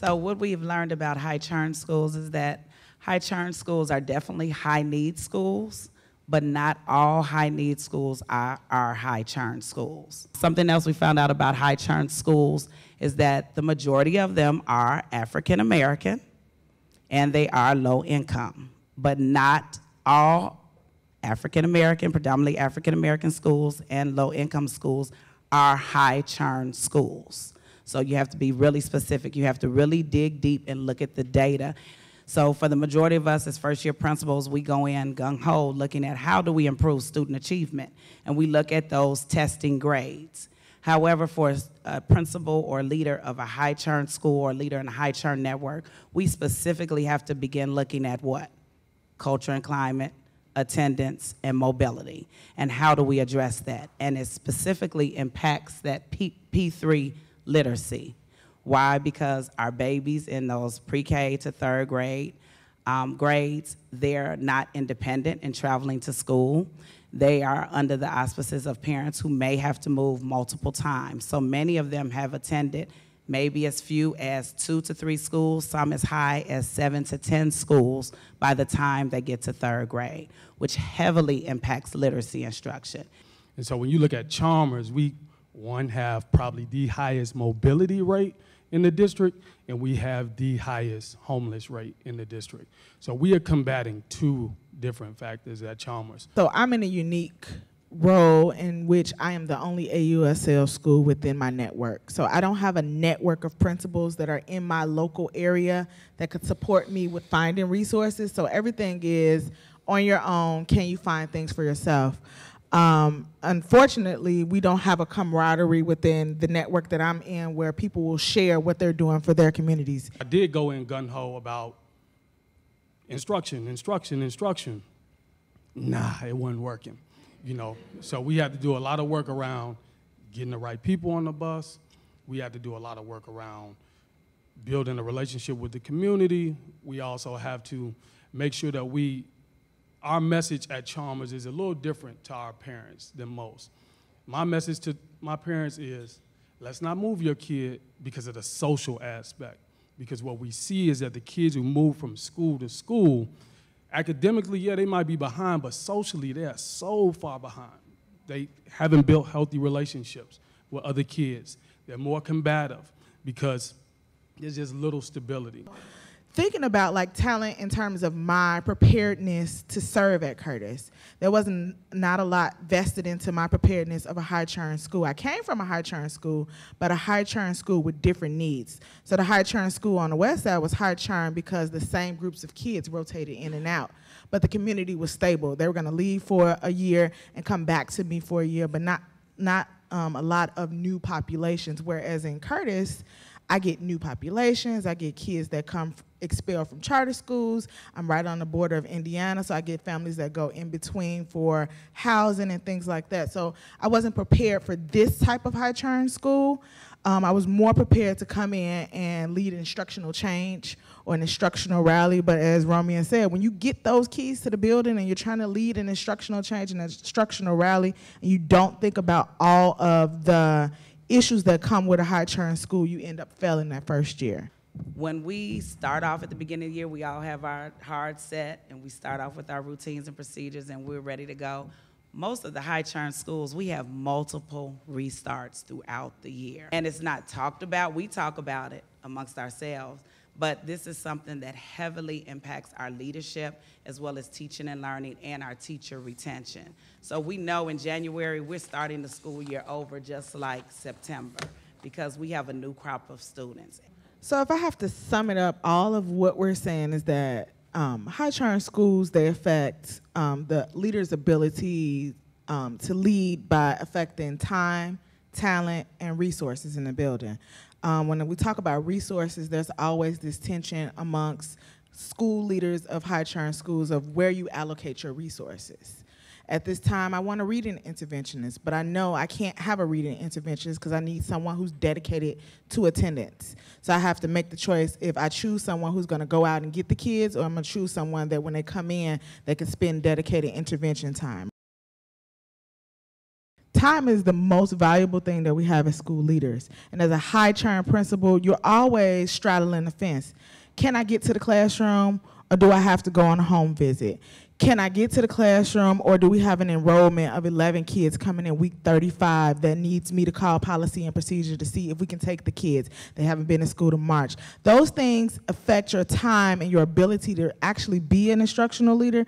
So what we've learned about high churn schools is that high churn schools are definitely high need schools, but not all high need schools are, are high churn schools. Something else we found out about high churn schools is that the majority of them are African American and they are low income, but not all African American, predominantly African American schools and low income schools are high churn schools. So you have to be really specific. You have to really dig deep and look at the data. So for the majority of us as first year principals, we go in gung ho looking at how do we improve student achievement, and we look at those testing grades. However, for a principal or leader of a high churn school or leader in a high churn network, we specifically have to begin looking at what? Culture and climate, attendance, and mobility. And how do we address that? And it specifically impacts that P- P3 literacy. Why? Because our babies in those pre-K to third grade um, grades, they're not independent in traveling to school. They are under the auspices of parents who may have to move multiple times. So many of them have attended maybe as few as two to three schools, some as high as seven to 10 schools by the time they get to third grade, which heavily impacts literacy instruction. And so when you look at Chalmers, we, one, have probably the highest mobility rate in the district, and we have the highest homeless rate in the district. So we are combating two different factors at Chalmers. So I'm in a unique role in which I am the only AUSL school within my network. So I don't have a network of principals that are in my local area that could support me with finding resources. So everything is on your own. Can you find things for yourself? Um, unfortunately, we don't have a camaraderie within the network that I'm in where people will share what they're doing for their communities. I did go in gun ho about instruction, instruction, instruction. Nah, it wasn't working. You know, so we had to do a lot of work around getting the right people on the bus. We had to do a lot of work around building a relationship with the community. We also have to make sure that we our message at Chalmers is a little different to our parents than most. My message to my parents is let's not move your kid because of the social aspect. Because what we see is that the kids who move from school to school, academically, yeah, they might be behind, but socially, they are so far behind. They haven't built healthy relationships with other kids. They're more combative because there's just little stability thinking about like talent in terms of my preparedness to serve at Curtis, there wasn't not a lot vested into my preparedness of a high churn school. I came from a high churn school, but a high churn school with different needs. So the high churn school on the west side was high churn because the same groups of kids rotated in and out. But the community was stable. They were going to leave for a year and come back to me for a year, but not not um, a lot of new populations. Whereas in Curtis, I get new populations. I get kids that come expelled from charter schools. I'm right on the border of Indiana, so I get families that go in between for housing and things like that. So I wasn't prepared for this type of high churn school. Um, I was more prepared to come in and lead instructional change or an instructional rally. But as Romian said, when you get those keys to the building and you're trying to lead an instructional change and an instructional rally, and you don't think about all of the issues that come with a high churn school, you end up failing that first year when we start off at the beginning of the year, we all have our hard set and we start off with our routines and procedures and we're ready to go. Most of the high churn schools, we have multiple restarts throughout the year. And it's not talked about. We talk about it amongst ourselves, but this is something that heavily impacts our leadership as well as teaching and learning and our teacher retention. So we know in January we're starting the school year over just like September because we have a new crop of students. So if I have to sum it up, all of what we're saying is that um, high churn schools, they affect um, the leader's ability um, to lead by affecting time, talent, and resources in the building. Um, when we talk about resources, there's always this tension amongst school leaders of high churn schools of where you allocate your resources. At this time, I want a reading interventionist, but I know I can't have a reading interventionist because I need someone who's dedicated to attendance. So I have to make the choice if I choose someone who's going to go out and get the kids, or I'm going to choose someone that when they come in, they can spend dedicated intervention time. time is the most valuable thing that we have as school leaders. And as a high churn principal, you're always straddling the fence. Can I get to the classroom or do I have to go on a home visit? Can I get to the classroom or do we have an enrollment of 11 kids coming in week 35 that needs me to call policy and procedure to see if we can take the kids? They haven't been in school to March. Those things affect your time and your ability to actually be an instructional leader